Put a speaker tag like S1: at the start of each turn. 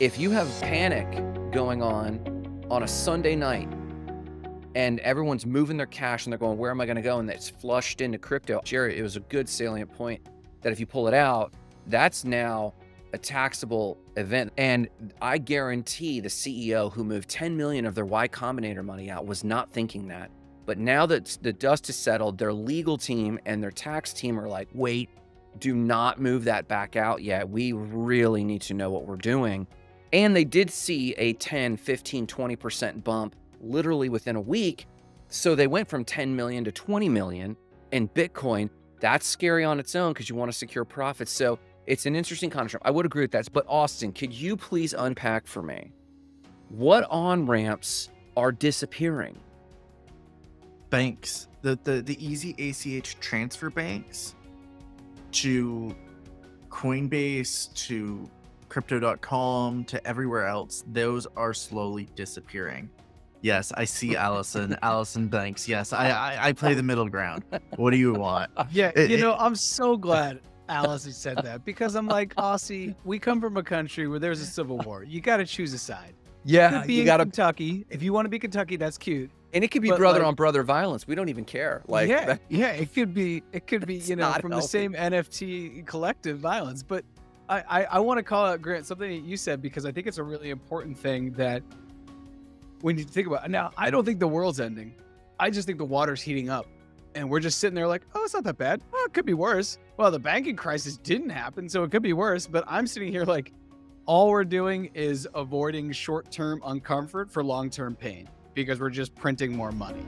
S1: if you have panic going on on a Sunday night and everyone's moving their cash and they're going, where am I going to go? And it's flushed into crypto. Jerry, it was a good salient point that if you pull it out, that's now a taxable event. And I guarantee the CEO who moved 10 million of their Y Combinator money out was not thinking that. But now that the dust is settled, their legal team and their tax team are like, wait, do not move that back out yet. We really need to know what we're doing. And they did see a 10, 15, 20% bump literally within a week. So they went from 10 million to 20 million in Bitcoin. That's scary on its own because you want to secure profits. So it's an interesting concept. I would agree with that. But Austin, could you please unpack for me what on ramps are disappearing?
S2: Banks, the, the the easy ACH transfer banks to Coinbase to crypto.com to everywhere else, those are slowly disappearing. Yes, I see Allison. Allison Banks. Yes, I, I, I play the middle ground. What do you want?
S3: Yeah,
S2: It-
S3: you
S2: it-
S3: know, I'm so glad Allison said that because I'm like, Aussie, we come from a country where there's a civil war. You got to choose a side.
S1: Yeah,
S3: could be
S1: you got to,
S3: Kentucky. If you want to be Kentucky, that's cute.
S1: and it could be
S3: but,
S1: brother
S3: like-
S1: on brother violence. We don't even care. Like,
S3: yeah,
S1: that-
S3: yeah, it could be, it could be, you know, from
S1: healthy.
S3: the same NFT collective violence. But I, I, want to call out Grant something that you said because I think it's a really important thing that when you think about now, I don't think the world's ending. I just think the water's heating up, and we're just sitting there like, oh, it's not that bad. Oh, it could be worse. Well, the banking crisis didn't happen, so it could be worse. But I'm sitting here like, all we're doing is avoiding short-term uncomfort for long-term pain because we're just printing more money.